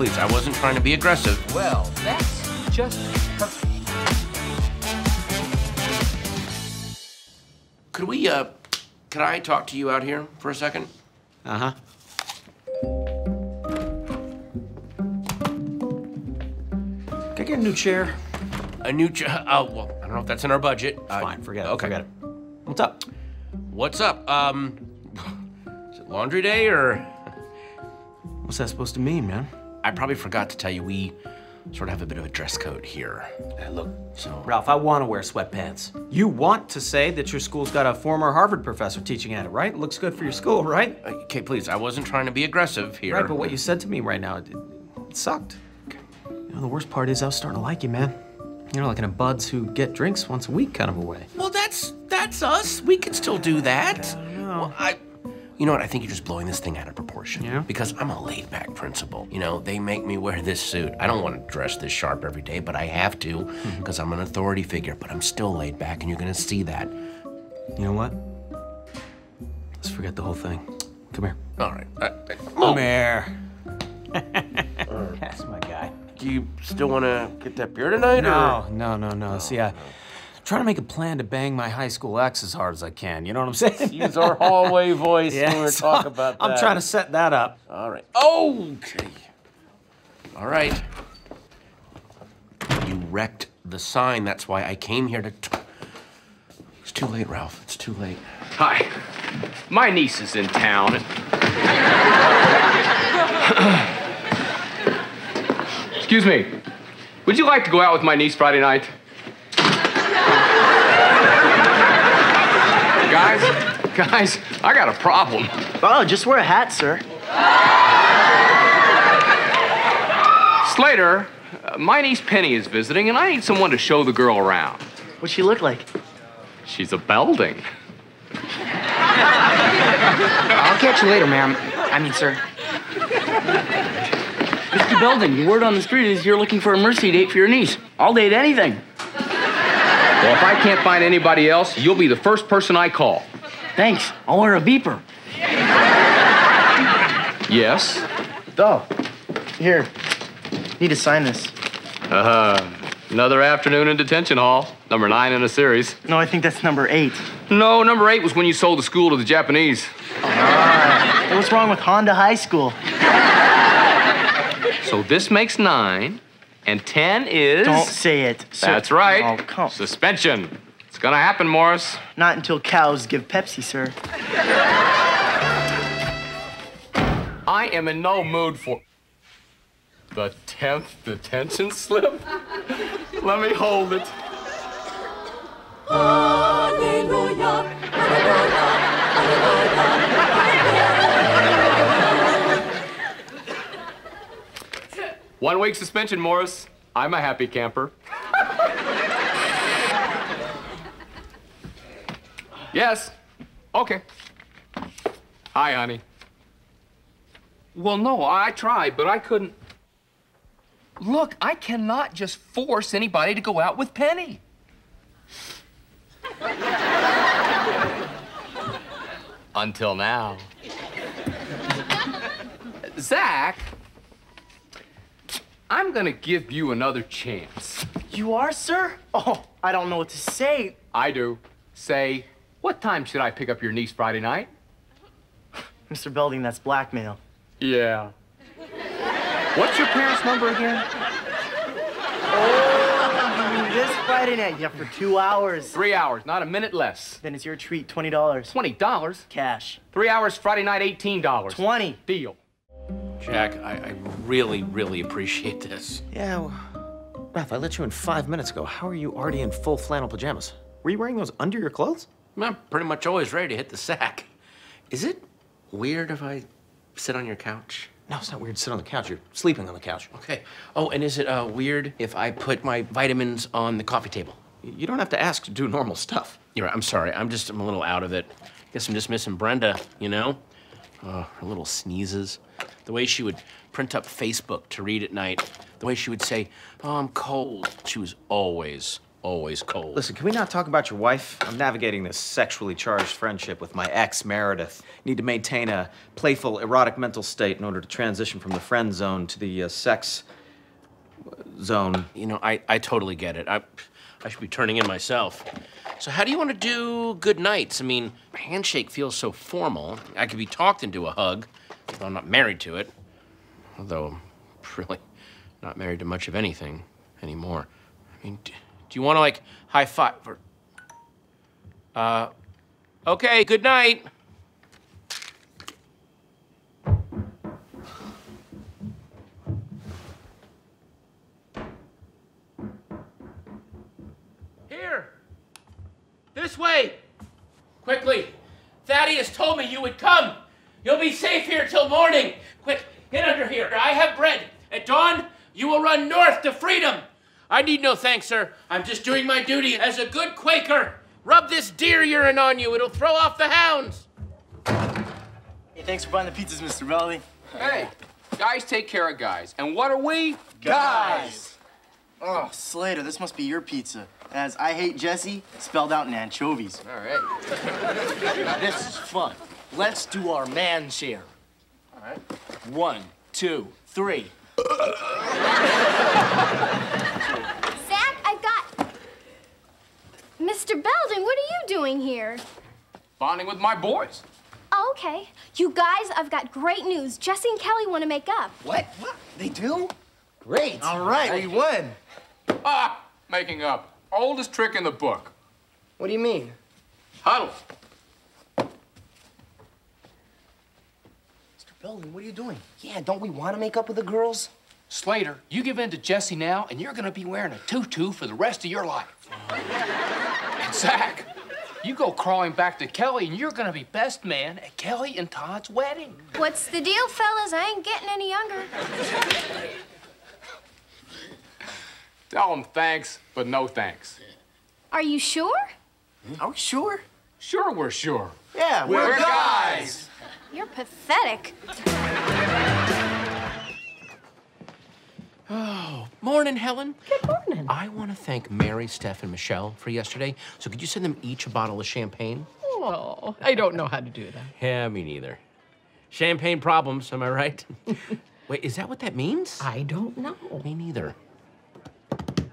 please. I wasn't trying to be aggressive. Well, that's just perfect. Could we, uh, could I talk to you out here for a second? Uh huh. Can I get a new chair? A new chair? Oh, well, I don't know if that's in our budget. Uh, Fine, forget it. Okay. Forget it. What's up? What's up? Um, is it laundry day or? What's that supposed to mean, man? I probably forgot to tell you we sort of have a bit of a dress code here. Uh, look, So, Ralph, I want to wear sweatpants. You want to say that your school's got a former Harvard professor teaching at it, right? Looks good for your school, right? Uh, okay, please. I wasn't trying to be aggressive here. Right, but what you said to me right now, it, it sucked. You know, the worst part is I was starting to like you, man. You know, like in a buds who get drinks once a week kind of a way. Well, that's that's us. We can still do that. Well, I, you know what? I think you're just blowing this thing out of proportion. Yeah? Because I'm a laid-back principal. You know, they make me wear this suit. I don't want to dress this sharp every day, but I have to because I'm an authority figure. But I'm still laid back, and you're gonna see that. You know what? Let's forget the whole thing. Come here. All right. Uh, uh, Come here. That's my guy. do you still want to get that beer tonight? No, no, no, no. See, I trying to make a plan to bang my high school ex as hard as I can. You know what I'm saying? Use our hallway voice Yeah, when we so talk about that. I'm trying to set that up. All right. Okay. All right. You wrecked the sign. That's why I came here to. T- it's too late, Ralph. It's too late. Hi. My niece is in town. Excuse me. Would you like to go out with my niece Friday night? Guys, guys, I got a problem. Oh, just wear a hat, sir. Slater, uh, my niece Penny is visiting, and I need someone to show the girl around. What's she look like? She's a belding. I'll catch you later, ma'am. I mean, sir. Mr. Belding, the word on the street is you're looking for a mercy date for your niece. I'll date anything. Well, if I can't find anybody else, you'll be the first person I call. Thanks. I'll wear a beeper. Yes? Oh, here. Need to sign this. Uh, another afternoon in detention hall. Number nine in a series. No, I think that's number eight. No, number eight was when you sold the school to the Japanese. Hey, what's wrong with Honda High School? So this makes nine, and ten is. Don't say it. Sir. That's right. Oh, come. Suspension. Gonna happen, Morris. Not until cows give Pepsi, sir. I am in no mood for. The tenth detention slip? Let me hold it. One week suspension, Morris. I'm a happy camper. Yes. Okay. Hi, honey. Well, no, I tried, but I couldn't. Look, I cannot just force anybody to go out with Penny. Until now. Zack, I'm gonna give you another chance. You are, sir? Oh, I don't know what to say. I do. Say, what time should I pick up your niece Friday night? Mr. Belding, that's blackmail. Yeah. What's your parents' number again? Oh, this Friday night. Yeah, for two hours. Three hours, not a minute less. Then it's your treat, $20. Twenty dollars. Cash. Three hours Friday night, eighteen dollars. 20. Deal. Jack, I, I really, really appreciate this. Yeah, well, Ralph, I let you in five minutes ago. How are you already in full flannel pajamas? Were you wearing those under your clothes? I'm pretty much always ready to hit the sack. Is it weird if I sit on your couch? No, it's not weird to sit on the couch. You're sleeping on the couch. Okay. Oh, and is it uh, weird if I put my vitamins on the coffee table? You don't have to ask to do normal stuff. You're right. I'm sorry. I'm just I'm a little out of it. I Guess I'm just missing Brenda. You know, uh, her little sneezes, the way she would print up Facebook to read at night, the way she would say, "Oh, I'm cold." She was always always cold. Listen, can we not talk about your wife? I'm navigating this sexually charged friendship with my ex, Meredith. Need to maintain a playful, erotic mental state in order to transition from the friend zone to the uh, sex zone. You know, I, I totally get it. I, I should be turning in myself. So how do you want to do good nights? I mean, a handshake feels so formal. I could be talked into a hug, though I'm not married to it. Although I'm really not married to much of anything anymore. I mean, do, you want to like high five or? Uh, okay. Good night. Here. This way. Quickly. Thaddeus told me you would come. You'll be safe here till morning. Quick, get under here. I have bread. At dawn, you will run north to freedom. I need no thanks, sir. I'm just doing my duty as a good Quaker. Rub this deer urine on you. It'll throw off the hounds. Hey, thanks for buying the pizzas, Mr. Belly. Hey, guys take care of guys. And what are we? Guys! Oh, Slater, this must be your pizza. As I hate Jesse, spelled out in anchovies. All right. Now this is fun. Let's do our man share. All right. One, two, three. Zack, I've got. Mr. Belding, what are you doing here? Bonding with my boys. Oh, okay. You guys, I've got great news. Jesse and Kelly want to make up. What? What? They do? Great. All right, we won. Ah, making up. Oldest trick in the book. What do you mean? Huddle. Mr. Belding, what are you doing? Yeah, don't we want to make up with the girls? Slater, you give in to Jesse now, and you're gonna be wearing a tutu for the rest of your life. and Zack, you go crawling back to Kelly, and you're gonna be best man at Kelly and Todd's wedding. What's the deal, fellas? I ain't getting any younger. Tell them thanks, but no thanks. Are you sure? Are we sure? Sure, we're sure. Yeah, we're, guys. You're pathetic. Oh, morning, Helen. Good morning. I want to thank Mary, Steph, and Michelle for yesterday. So could you send them each a bottle of champagne? Oh, I don't know how to do that. Yeah, me neither. Champagne problems, am I right? Wait, is that what that means? I don't know. Me neither.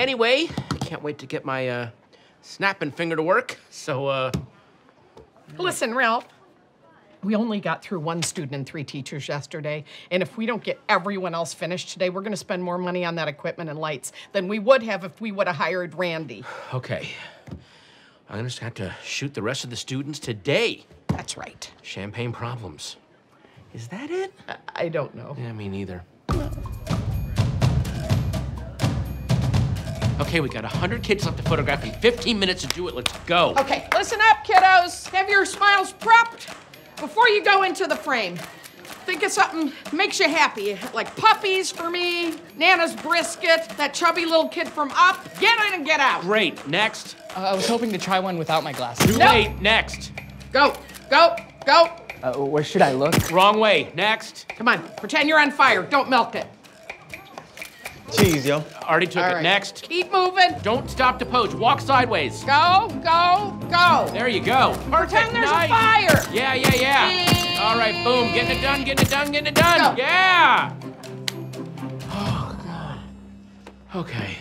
Anyway, I can't wait to get my uh, snapping finger to work. So, uh, Listen, Ralph, we only got through one student and three teachers yesterday, and if we don't get everyone else finished today, we're going to spend more money on that equipment and lights than we would have if we would have hired Randy. okay. I'm gonna just have to shoot the rest of the students today. That's right. Champagne problems. Is that it? I- I don't know. Yeah, me neither. Okay, we got 100 kids left to photograph in 15 minutes to do it. Let's go. Okay, listen up, kiddos. Have your smiles prepped before you go into the frame. Think of something makes you happy, like puppies for me, Nana's brisket, that chubby little kid from Up. Get in and get out. Great. Next. Uh, I was hoping to try one without my glasses. Too Nope. late. Next. Go, go, go. Uh, where should I look? Wrong way. Next. Come on, pretend you're on fire. Don't milk it. Cheese, yo. Already took All it. right. Next. Keep moving. Don't stop to poach. Walk sideways. Go, go, go. There you go. Perfect. Pretend there's nice. a fire. Yeah, yeah, yeah. All right, boom. Getting it done, getting it done, getting it done. Go. Yeah. Oh, God. Okay.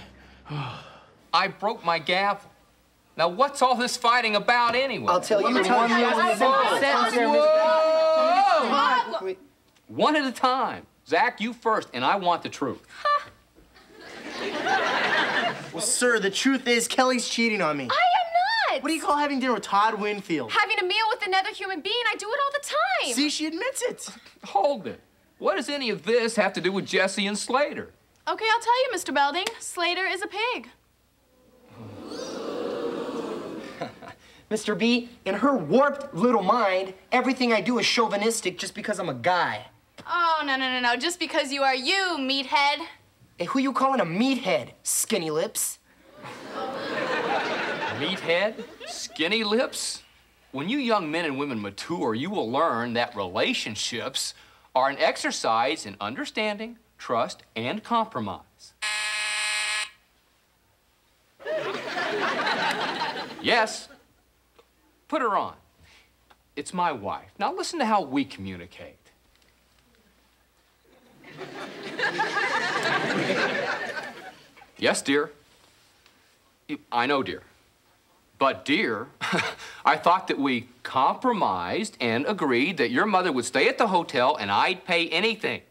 I broke my gavel. Now, what's all this fighting about anyway? I'll tell you. Tell Whoa! One at a time. Zack, you first, and I want the truth. Well, sir, the truth is Kelly's cheating on me. I am not. What do you call having dinner with Todd Winfield? Having a meal with another human being, I do it all the time. See, she admits it. Hold it. What does any of this have to do with Jesse and Slater? Okay, I'll tell you, Mr. Belding. Slater is a pig. Mr. B, in her warped little mind, everything I do is chauvinistic just because I'm a guy. Oh, no, no, no, no. Just because you are you, meathead. Hey, who you calling a meathead, skinny lips? Meathead? Skinny lips? When you young men and women mature, you will learn that relationships are an exercise in understanding, trust, and compromise. Yes. Put her on. It's my wife. Now listen to how we communicate. yes, dear. I know, dear. But, dear, I thought that we compromised and agreed that your mother would stay at the hotel and I'd pay anything.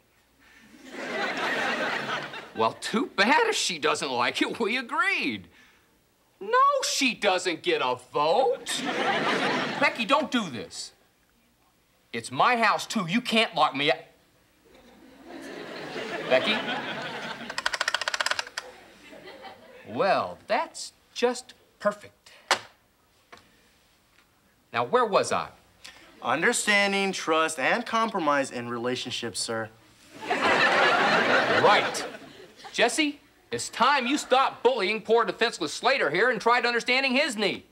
well, too bad if she doesn't like it. We agreed. No, she doesn't get a vote. Becky, don't do this. It's my house, too. You can't lock me up. Becky? Well, that's just perfect. Now, where was I? Understanding, trust, and compromise in relationships, sir. Right. Jesse, it's time you stop bullying poor defenseless Slater here and tried understanding his needs.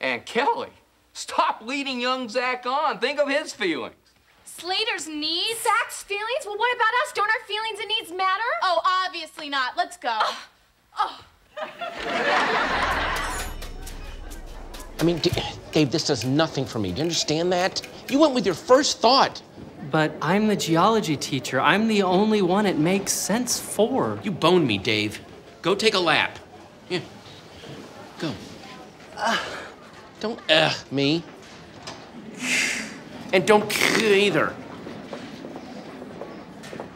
And Kelly, stop leading young Zack on. Think of his feelings. Slater's needs? Zack's feelings? Well, what about us? Don't our feelings and needs matter? Oh, obviously not. Let's go. Ah, Oh. I mean, Dave, this does nothing for me. Do you understand that? You went with your first thought. But I'm the geology teacher. I'm the only one it makes sense for. You boned me, Dave. Go take a lap. Yeah. Go. Don't uh me. And don't either.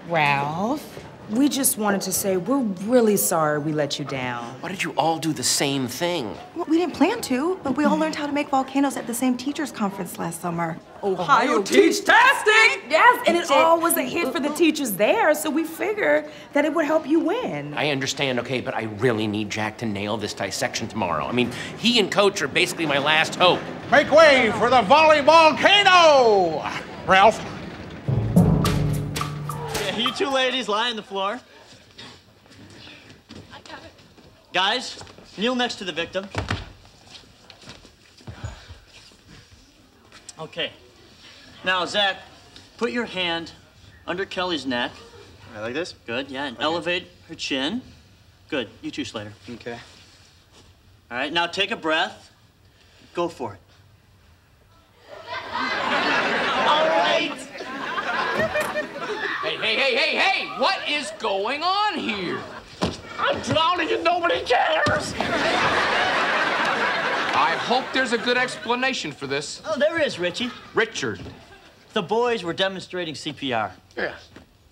Ralph, we just wanted to say we're really sorry we let you down. Why did you all do the same thing? Well, we didn't plan to, but we all learned how to make volcanoes at the same teachers' conference last summer. Ohio Teach Tastic! Yes, and it all was a hit for the uh, uh, teachers there, so we figured that it would help you win. I understand, okay, but I really need Jack to nail this dissection tomorrow. I mean, he and Coach are basically my last hope. Make way for the volleyball volcano! Ralph. You two ladies lie on the floor. Guys, kneel next to the victim. Okay. Now, Zack, put your hand under Kelly's neck. I like this? Good, yeah, and elevate her chin. Good. You too, Slater. Okay. All right, now take a breath. Go for it. All right. Hey, hey, hey, hey, hey! What is going on here? I'm drowning and nobody cares! I hope there's a good explanation for this. Oh, there is, Richie. Richard. The boys were demonstrating CPR. Yeah.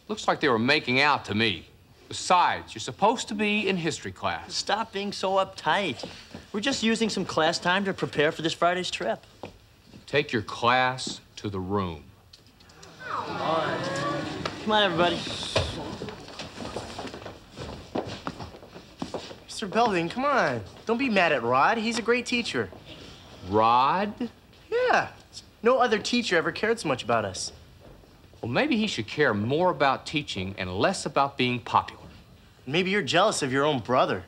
Looks like they were making out to me. Besides, you're supposed to be in history class. Stop being so uptight. We're just using some class time to prepare for this Friday's trip. Take your class to the room. Come on, everybody. Mr. Belding, come on. Don't be mad at Rod. He's a great teacher. Rod? Yeah. No other teacher ever cared so much about us. Well, maybe he should care more about teaching and less about being popular. Maybe you're jealous of your own brother.